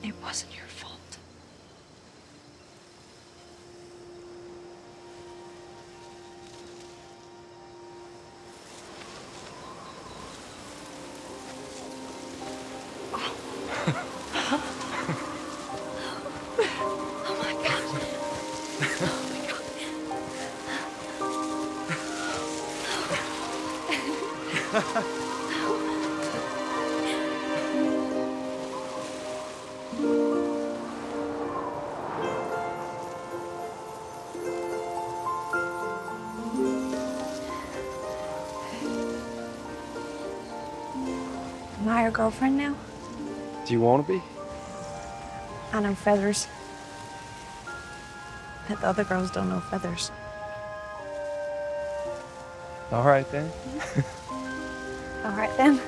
It wasn't your fault. Oh, oh my oh, Am I your girlfriend now? Do you want to be? I know feathers. But the other girls don't know feathers. All right then. All right then.